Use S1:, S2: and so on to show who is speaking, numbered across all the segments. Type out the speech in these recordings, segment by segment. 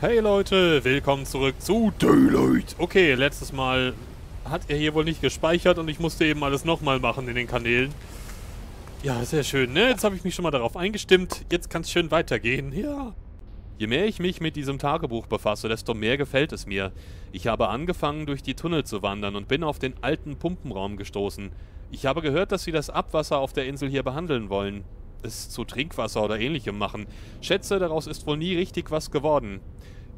S1: Hey Leute, willkommen zurück zu Daylight. Okay, letztes Mal hat er hier wohl nicht gespeichert und ich musste eben alles nochmal machen in den Kanälen. Ja, sehr schön, ne? Jetzt habe ich mich schon mal darauf eingestimmt. Jetzt kann es schön weitergehen, ja. Je mehr ich mich mit diesem Tagebuch befasse, desto mehr gefällt es mir. Ich habe angefangen, durch die Tunnel zu wandern und bin auf den alten Pumpenraum gestoßen. Ich habe gehört, dass sie das Abwasser auf der Insel hier behandeln wollen. Es zu Trinkwasser oder ähnlichem machen. Schätze, daraus ist wohl nie richtig was geworden.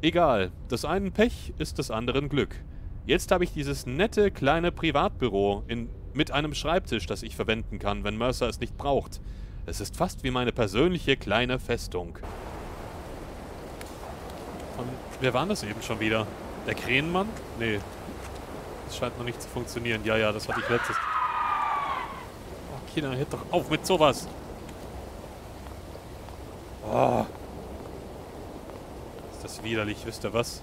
S1: Egal, des einen Pech ist des anderen Glück. Jetzt habe ich dieses nette kleine Privatbüro in, mit einem Schreibtisch, das ich verwenden kann, wenn Mercer es nicht braucht. Es ist fast wie meine persönliche kleine Festung. Und wer war das eben schon wieder? Der Krähenmann? Nee. Das scheint noch nicht zu funktionieren. Ja, ja, das hatte ich letztes... Oh, Kinder, hört doch auf mit sowas! Oh. Ist das widerlich, wisst ihr was?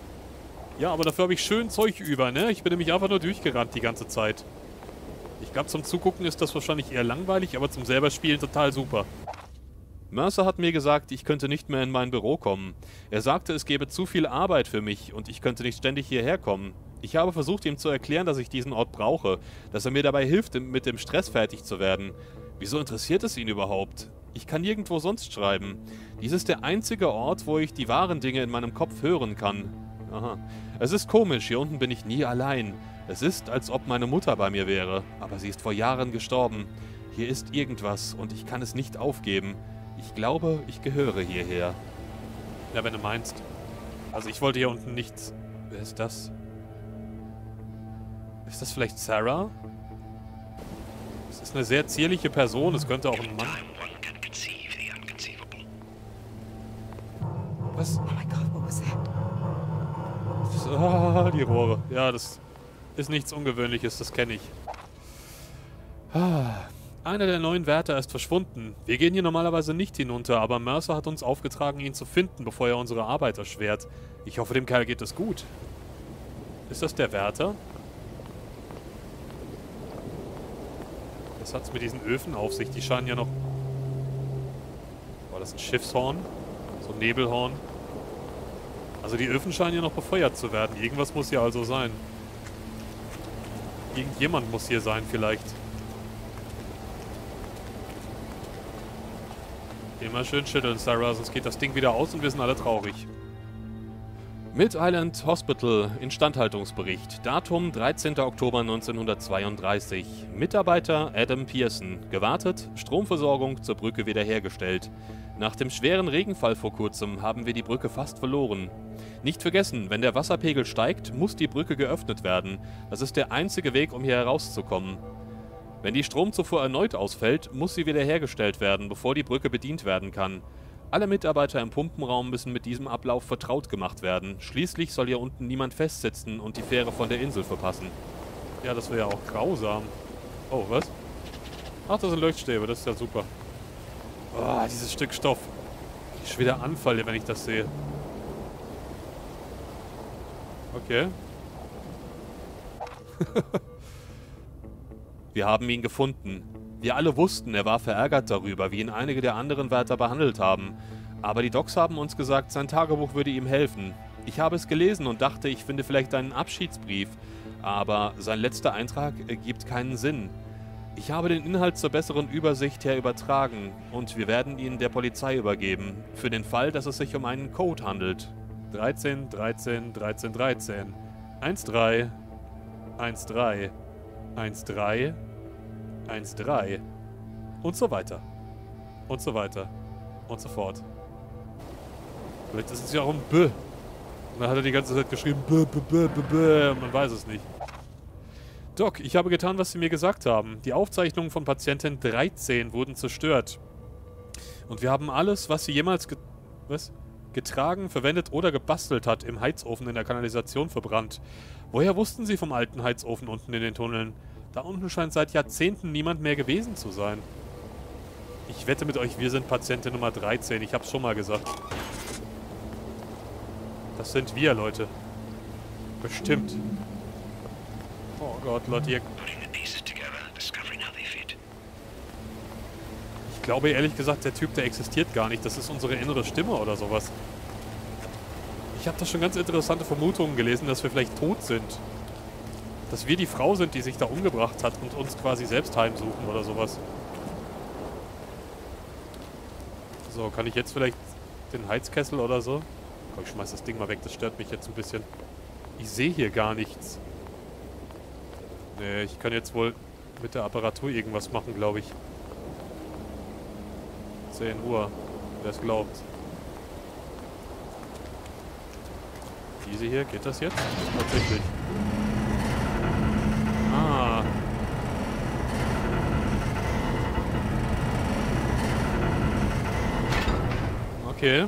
S1: Ja, aber dafür habe ich schön Zeug über, ne? Ich bin nämlich einfach nur durchgerannt die ganze Zeit. Ich glaube, zum Zugucken ist das wahrscheinlich eher langweilig, aber zum selber Spielen total super. Mercer hat mir gesagt, ich könnte nicht mehr in mein Büro kommen. Er sagte, es gäbe zu viel Arbeit für mich und ich könnte nicht ständig hierher kommen. Ich habe versucht, ihm zu erklären, dass ich diesen Ort brauche, dass er mir dabei hilft, mit dem Stress fertig zu werden. Wieso interessiert es ihn überhaupt? Ich kann nirgendwo sonst schreiben. Dies ist der einzige Ort, wo ich die wahren Dinge in meinem Kopf hören kann. Aha. Es ist komisch, hier unten bin ich nie allein. Es ist, als ob meine Mutter bei mir wäre, aber sie ist vor Jahren gestorben. Hier ist irgendwas und ich kann es nicht aufgeben. Ich glaube, ich gehöre hierher. Ja, wenn du meinst. Also ich wollte hier unten nichts... Wer ist das? Ist das vielleicht Sarah? Das ist eine sehr zierliche Person. Es könnte auch ein Mann... ah, die Rohre. Ja, das ist nichts Ungewöhnliches, das kenne ich. Ah, einer der neuen Wärter ist verschwunden. Wir gehen hier normalerweise nicht hinunter, aber Mercer hat uns aufgetragen, ihn zu finden, bevor er unsere Arbeit erschwert. Ich hoffe, dem Kerl geht es gut. Ist das der Wärter? Was hat's mit diesen Öfen auf sich? Die scheinen ja noch... War das ein Schiffshorn? So ein Nebelhorn? Also die Öfen scheinen ja noch befeuert zu werden. Irgendwas muss hier also sein. Irgendjemand muss hier sein vielleicht. Immer schön schütteln, Sarah, sonst geht das Ding wieder aus und wir sind alle traurig. Mid Island Hospital Instandhaltungsbericht. Datum 13. Oktober 1932. Mitarbeiter Adam Pearson. Gewartet, Stromversorgung zur Brücke wiederhergestellt. Nach dem schweren Regenfall vor kurzem haben wir die Brücke fast verloren. Nicht vergessen, wenn der Wasserpegel steigt, muss die Brücke geöffnet werden. Das ist der einzige Weg, um hier herauszukommen. Wenn die Stromzufuhr erneut ausfällt, muss sie wiederhergestellt werden, bevor die Brücke bedient werden kann. Alle Mitarbeiter im Pumpenraum müssen mit diesem Ablauf vertraut gemacht werden. Schließlich soll hier unten niemand festsitzen und die Fähre von der Insel verpassen. Ja, das wäre ja auch grausam. Oh, was? Ach, das sind Leuchtstäbe, das ist ja super. Oh, dieses Stück Stoff. Ich wieder anfalle, wenn ich das sehe. Okay. Wir haben ihn gefunden. Wir alle wussten, er war verärgert darüber, wie ihn einige der anderen Wärter behandelt haben. Aber die Docs haben uns gesagt, sein Tagebuch würde ihm helfen. Ich habe es gelesen und dachte, ich finde vielleicht einen Abschiedsbrief. Aber sein letzter Eintrag ergibt keinen Sinn. Ich habe den Inhalt zur besseren Übersicht her übertragen und wir werden ihn der Polizei übergeben, für den Fall, dass es sich um einen Code handelt. 13, 13, 13, 13. 13, 13, 13, 1,3 und so weiter. Und so weiter. Und so fort. Vielleicht ist es ja auch ein B. Und dann hat er die ganze Zeit geschrieben B, B, B, B, B. Und man weiß es nicht. Doc, ich habe getan, was Sie mir gesagt haben. Die Aufzeichnungen von Patientin 13 wurden zerstört. Und wir haben alles, was sie jemals ge was? getragen, verwendet oder gebastelt hat, im Heizofen in der Kanalisation verbrannt. Woher wussten Sie vom alten Heizofen unten in den Tunneln? Da unten scheint seit Jahrzehnten niemand mehr gewesen zu sein. Ich wette mit euch, wir sind Patientin Nummer 13. Ich hab's schon mal gesagt. Das sind wir, Leute. Bestimmt. Oh Gott, Leute. Ich glaube ehrlich gesagt, der Typ, der existiert gar nicht. Das ist unsere innere Stimme oder sowas. Ich habe da schon ganz interessante Vermutungen gelesen, dass wir vielleicht tot sind. Dass wir die Frau sind, die sich da umgebracht hat und uns quasi selbst heimsuchen oder sowas. So, kann ich jetzt vielleicht den Heizkessel oder so? Komm, ich schmeiß das Ding mal weg, das stört mich jetzt ein bisschen. Ich sehe hier gar nichts. Nee, ich kann jetzt wohl mit der Apparatur irgendwas machen, glaube ich. 10 Uhr, wer es glaubt. Diese hier, geht das jetzt? Tatsächlich. Ah. Okay.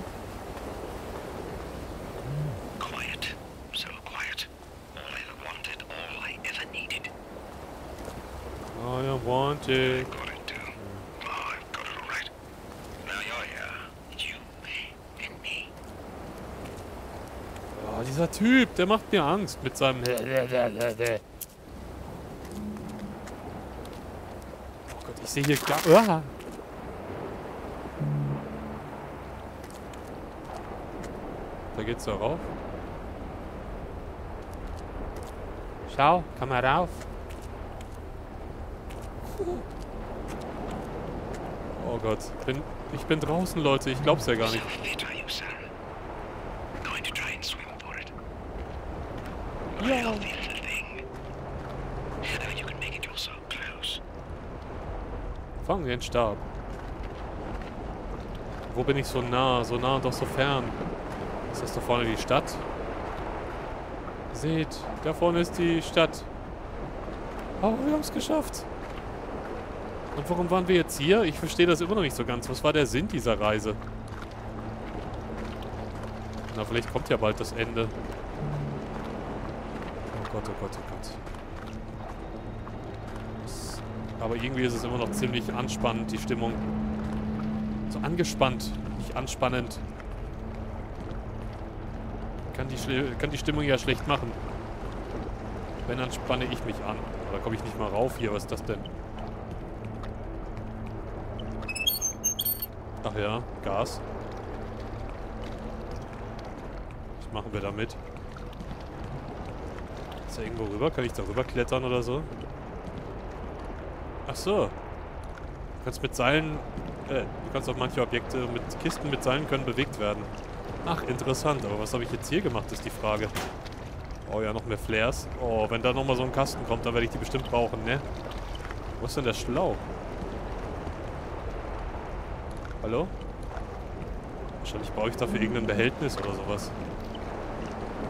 S2: Me.
S1: Oh, dieser Typ, der macht mir Angst mit seinem... Oh Gott, ich sehe hier gar... Ah. Da geht's da rauf. Schau, komm mal rauf. Oh Gott, bin, ich bin draußen, Leute. Ich glaub's ja gar nicht.
S2: So fit are you, son? Going to try and swim for it.
S1: Yeah.
S2: Healthy little thing. How you can make it look so close.
S1: Fang den Stab. Wo bin ich so nah? So nah und doch so fern. Ist das da vorne die Stadt? Seht, da vorne ist die Stadt. Oh, wir haben es geschafft. Und warum waren wir jetzt hier? Ich verstehe das immer noch nicht so ganz. Was war der Sinn dieser Reise? Na, vielleicht kommt ja bald das Ende. Oh Gott, oh Gott, oh Gott. Aber irgendwie ist es immer noch ziemlich anspannend, die Stimmung. So angespannt, nicht anspannend. Kann die, kann die Stimmung ja schlecht machen. Wenn, dann spanne ich mich an. Oder komme ich nicht mal rauf hier? Was ist das denn? Ach ja, Gas. Was machen wir damit? Ist da irgendwo rüber? Kann ich da rüber klettern oder so? Ach so. Du kannst mit Seilen... Äh, du kannst auch manche Objekte mit Kisten mit Seilen können bewegt werden. Ach, interessant. Aber was habe ich jetzt hier gemacht, ist die Frage. Oh ja, noch mehr Flares. Oh, wenn da nochmal so ein Kasten kommt, dann werde ich die bestimmt brauchen, ne? Wo ist denn der Schlauch? Hallo? Wahrscheinlich brauche ich dafür irgendein Behältnis oder sowas.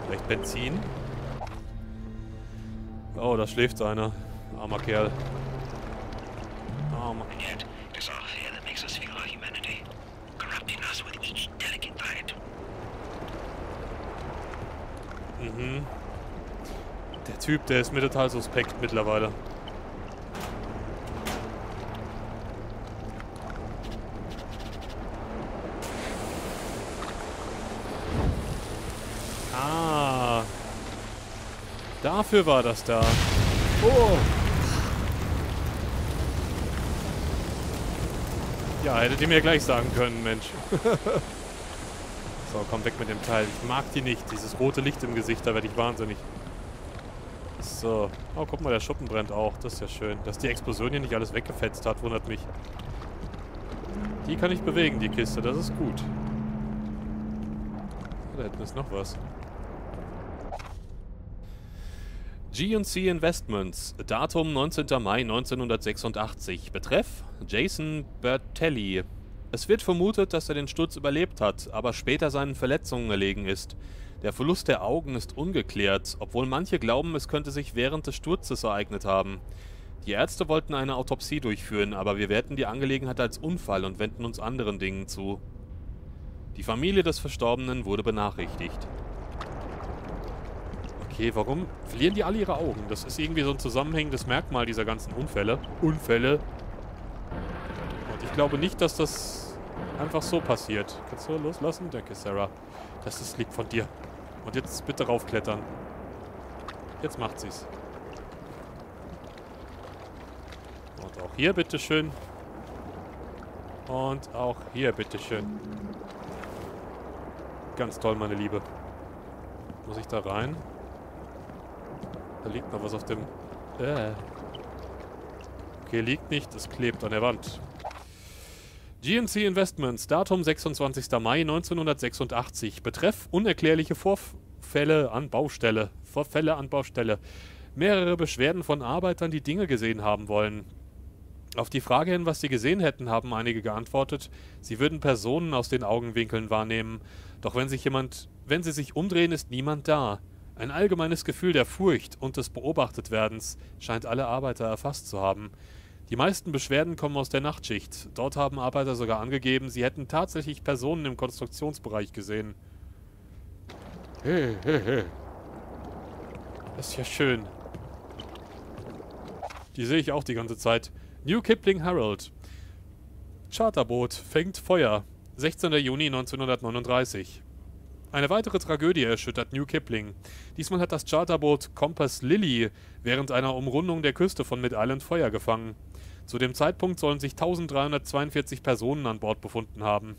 S1: Vielleicht Benzin? Oh, da schläft einer. Armer Kerl. Armer.
S2: Bite.
S1: Mhm. Der Typ, der ist mir total suspekt mittlerweile. Ah. Dafür war das da. Oh. Ja, hättet ihr mir gleich sagen können, Mensch. So, komm weg mit dem Teil. Ich mag die nicht. Dieses rote Licht im Gesicht, da werde ich wahnsinnig. So. Oh, guck mal, der Schuppen brennt auch. Das ist ja schön. Dass die Explosion hier nicht alles weggefetzt hat, wundert mich. Die kann ich bewegen, die Kiste. Das ist gut. Da hinten ist noch was. GC Investments, Datum 19. Mai 1986. Betreff Jason Bertelli. Es wird vermutet, dass er den Sturz überlebt hat, aber später seinen Verletzungen erlegen ist. Der Verlust der Augen ist ungeklärt, obwohl manche glauben, es könnte sich während des Sturzes ereignet haben. Die Ärzte wollten eine Autopsie durchführen, aber wir werten die Angelegenheit als Unfall und wenden uns anderen Dingen zu. Die Familie des Verstorbenen wurde benachrichtigt. Okay, warum verlieren die alle ihre Augen? Das ist irgendwie so ein zusammenhängendes Merkmal dieser ganzen Unfälle. Unfälle. Und ich glaube nicht, dass das einfach so passiert. Kannst du loslassen? Danke, Sarah. Das ist lieb von dir. Und jetzt bitte raufklettern. Jetzt macht sie's. Und auch hier bitteschön. Und auch hier bitteschön. Ganz toll, meine Liebe. Muss ich da rein? Da liegt noch was auf dem... Äh. Okay, liegt nicht. Es klebt an der Wand. GNC Investments, Datum 26. Mai 1986. Betreff unerklärliche Vorfälle an Baustelle. Vorfälle an Baustelle. Mehrere Beschwerden von Arbeitern, die Dinge gesehen haben wollen. Auf die Frage hin, was sie gesehen hätten, haben einige geantwortet, sie würden Personen aus den Augenwinkeln wahrnehmen. Doch wenn sich jemand, wenn sie sich umdrehen, ist niemand da. Ein allgemeines Gefühl der Furcht und des Beobachtetwerdens scheint alle Arbeiter erfasst zu haben. Die meisten Beschwerden kommen aus der Nachtschicht. Dort haben Arbeiter sogar angegeben, sie hätten tatsächlich Personen im Konstruktionsbereich gesehen. Hey, hey, hey. Das ist ja schön. Die sehe ich auch die ganze Zeit. New Kipling Herald. Charterboot fängt Feuer. 16. Juni 1939. Eine weitere Tragödie erschüttert New Kipling. Diesmal hat das Charterboot Compass Lily während einer Umrundung der Küste von Mid Island Feuer gefangen. Zu dem Zeitpunkt sollen sich 1342 Personen an Bord befunden haben.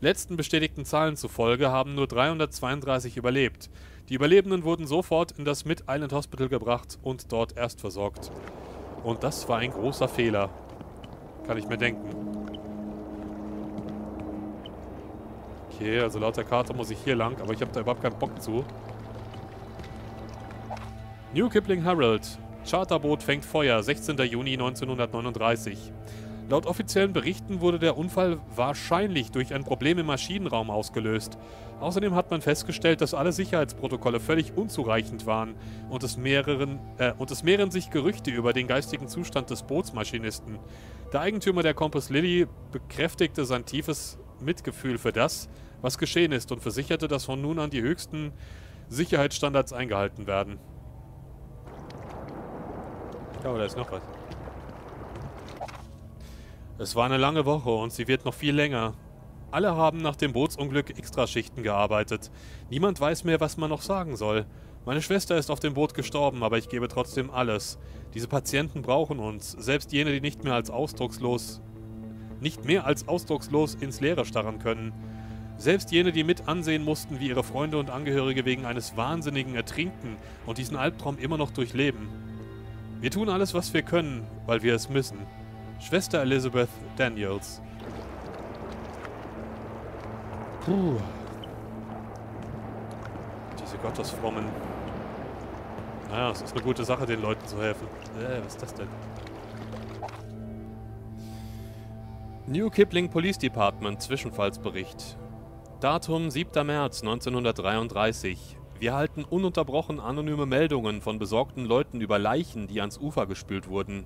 S1: Letzten bestätigten Zahlen zufolge haben nur 332 überlebt. Die Überlebenden wurden sofort in das Mid Island Hospital gebracht und dort erst versorgt. Und das war ein großer Fehler. Kann ich mir denken. Okay, also laut der Karte muss ich hier lang, aber ich habe da überhaupt keinen Bock zu. New Kipling Herald. Charterboot fängt Feuer, 16. Juni 1939. Laut offiziellen Berichten wurde der Unfall wahrscheinlich durch ein Problem im Maschinenraum ausgelöst. Außerdem hat man festgestellt, dass alle Sicherheitsprotokolle völlig unzureichend waren und es, mehreren, äh, und es mehren sich Gerüchte über den geistigen Zustand des Bootsmaschinisten. Der Eigentümer der Compass Lily bekräftigte sein tiefes Mitgefühl für das, was geschehen ist und versicherte, dass von nun an die höchsten Sicherheitsstandards eingehalten werden. Ja, da ist noch was. Es war eine lange Woche und sie wird noch viel länger. Alle haben nach dem Bootsunglück Extraschichten gearbeitet. Niemand weiß mehr, was man noch sagen soll. Meine Schwester ist auf dem Boot gestorben, aber ich gebe trotzdem alles. Diese Patienten brauchen uns, selbst jene, die nicht mehr als ausdruckslos nicht mehr als ausdruckslos ins Leere starren können. Selbst jene, die mit ansehen mussten, wie ihre Freunde und Angehörige wegen eines Wahnsinnigen ertrinken und diesen Albtraum immer noch durchleben. Wir tun alles, was wir können, weil wir es müssen. Schwester Elizabeth Daniels. Puh. Diese Gottesfrommen. Naja, es ist eine gute Sache, den Leuten zu helfen. Äh, was ist das denn? New Kipling Police Department Zwischenfallsbericht. Datum 7. März 1933. Wir halten ununterbrochen anonyme Meldungen von besorgten Leuten über Leichen, die ans Ufer gespült wurden.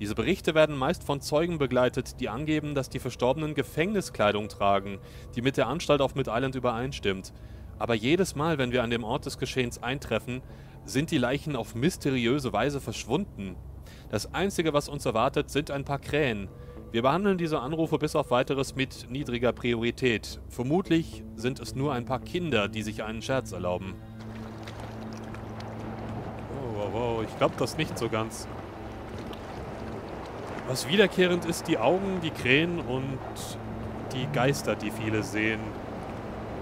S1: Diese Berichte werden meist von Zeugen begleitet, die angeben, dass die Verstorbenen Gefängniskleidung tragen, die mit der Anstalt auf Mid Island übereinstimmt. Aber jedes Mal, wenn wir an dem Ort des Geschehens eintreffen, sind die Leichen auf mysteriöse Weise verschwunden. Das Einzige, was uns erwartet, sind ein paar Krähen. Wir behandeln diese Anrufe bis auf weiteres mit niedriger Priorität. Vermutlich sind es nur ein paar Kinder, die sich einen Scherz erlauben. Oh, wow, wow, ich glaube das nicht so ganz. Was wiederkehrend ist, die Augen, die Krähen und die Geister, die viele sehen.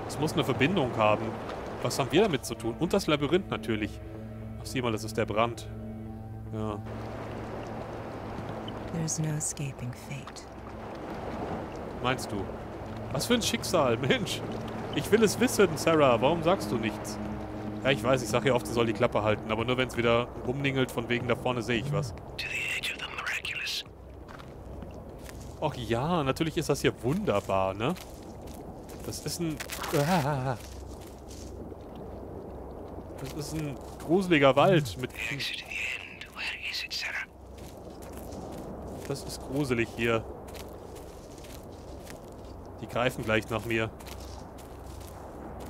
S1: Es muss eine Verbindung haben. Was haben wir damit zu tun? Und das Labyrinth natürlich. Ach, sieh mal, das ist der Brand. Ja.
S3: There's no escaping fate.
S1: Meinst du? Was für ein Schicksal, Mensch. Ich will es wissen, Sarah. Warum sagst du nichts? Ja, ich weiß, ich sage ja oft, sie soll die Klappe halten, aber nur wenn es wieder rumningelt, von wegen da vorne sehe ich was.
S2: To the edge of the miraculous.
S1: Ach ja, natürlich ist das hier wunderbar, ne? Das ist ein... Ah. Das ist ein gruseliger Wald mit... Das ist gruselig hier. Die greifen gleich nach mir.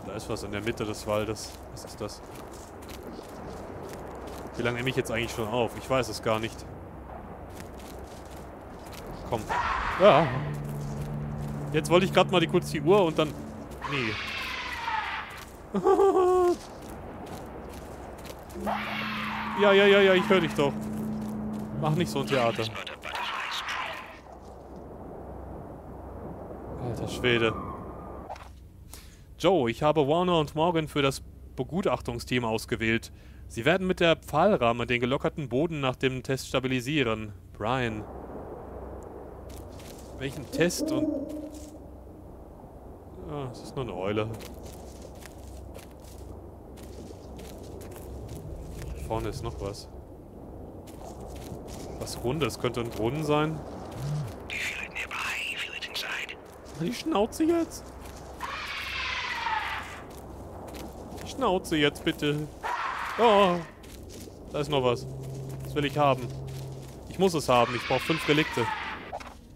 S1: Da ist was in der Mitte des Waldes. Was ist das? Wie lange nehme ich jetzt eigentlich schon auf? Ich weiß es gar nicht. Komm. Ja. Jetzt wollte ich gerade mal die kurz die Uhr und dann... Nee. ja, ja, ja, ja, ich höre dich doch. Mach nicht so ein Theater. Alter Schwede. Joe, ich habe Warner und Morgan für das Begutachtungsteam ausgewählt. Sie werden mit der Pfahlramme den gelockerten Boden nach dem Test stabilisieren. Brian. Welchen Test und... Ah, es ist nur eine Eule. Vorne ist noch was. Was Rundes. Könnte ein Brunnen sein. Die Schnauze jetzt. Die Schnauze jetzt bitte. Oh. Da ist noch was. Das will ich haben. Ich muss es haben. Ich brauche fünf Relikte.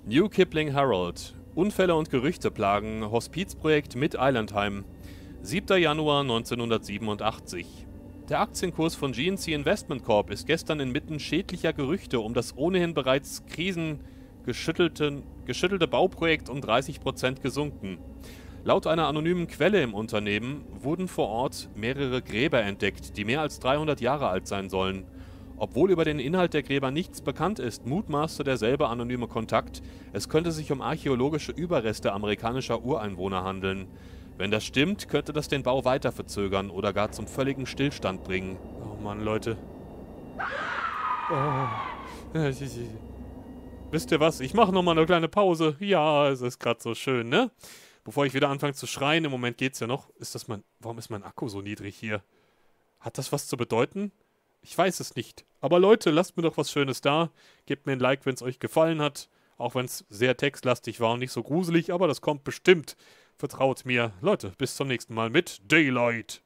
S1: New Kipling Herald. Unfälle und Gerüchte plagen Hospizprojekt mit Islandheim. 7. Januar 1987. Der Aktienkurs von GNC Investment Corp ist gestern inmitten schädlicher Gerüchte um das ohnehin bereits krisengeschüttelte geschüttelte Bauprojekt um 30% gesunken. Laut einer anonymen Quelle im Unternehmen wurden vor Ort mehrere Gräber entdeckt, die mehr als 300 Jahre alt sein sollen. Obwohl über den Inhalt der Gräber nichts bekannt ist, mutmaßte derselbe anonyme Kontakt, es könnte sich um archäologische Überreste amerikanischer Ureinwohner handeln. Wenn das stimmt, könnte das den Bau weiter verzögern oder gar zum völligen Stillstand bringen. Oh Mann, Leute. Oh. Wisst ihr was? Ich mache nochmal eine kleine Pause. Ja, es ist gerade so schön, ne? Bevor ich wieder anfange zu schreien, im Moment geht's ja noch. Ist das mein. Warum ist mein Akku so niedrig hier? Hat das was zu bedeuten? Ich weiß es nicht. Aber Leute, lasst mir doch was Schönes da. Gebt mir ein Like, wenn es euch gefallen hat. Auch wenn es sehr textlastig war und nicht so gruselig, aber das kommt bestimmt. Vertraut mir. Leute, bis zum nächsten Mal mit Daylight.